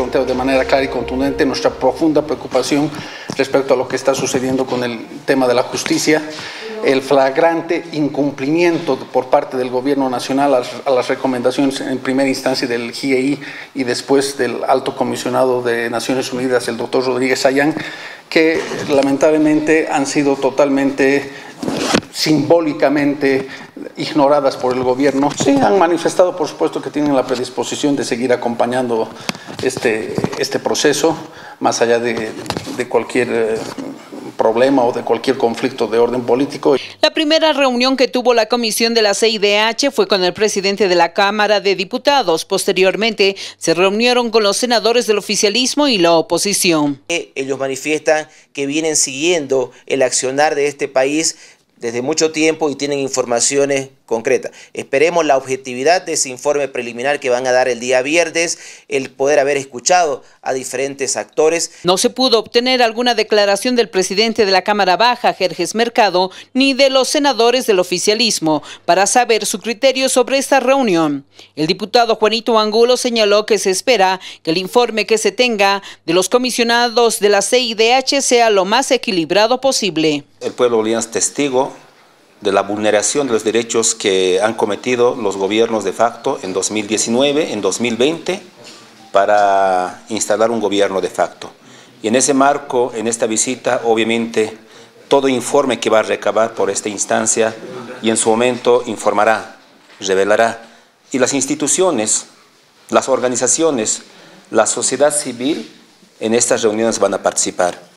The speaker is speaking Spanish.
de manera clara y contundente nuestra profunda preocupación respecto a lo que está sucediendo con el tema de la justicia, el flagrante incumplimiento por parte del Gobierno Nacional a, las recomendaciones en primera instancia del GIEI y después del alto comisionado de Naciones Unidas, el doctor Rodríguez Sayán, que lamentablemente han sido totalmente simbólicamente ignoradas por el gobierno. Sí, han manifestado, por supuesto, que tienen la predisposición de seguir acompañando este, este proceso, más allá de, de cualquier eh, problema o de cualquier conflicto de orden político. La primera reunión que tuvo la comisión de la CIDH fue con el presidente de la Cámara de Diputados. Posteriormente se reunieron con los senadores del oficialismo y la oposición. Ellos manifiestan que vienen siguiendo el accionar de este país desde mucho tiempo y tienen informaciones concretas. Esperemos la objetividad de ese informe preliminar que van a dar el día viernes, el poder haber escuchado a diferentes actores. No se pudo obtener alguna declaración del presidente de la Cámara Baja, Jerjes Mercado, ni de los senadores del oficialismo para saber su criterio sobre esta reunión. El diputado Juanito Angulo señaló que se espera que el informe que se tenga de los comisionados de la CIDH sea lo más equilibrado posible. El pueblo boliviano es testigo de la vulneración de los derechos que han cometido los gobiernos de facto en 2019, en 2020, para instalar un gobierno de facto. Y en ese marco, en esta visita, obviamente, todo informe que va a recabar por esta instancia y en su momento informará, revelará. Y las instituciones, las organizaciones, la sociedad civil en estas reuniones van a participar.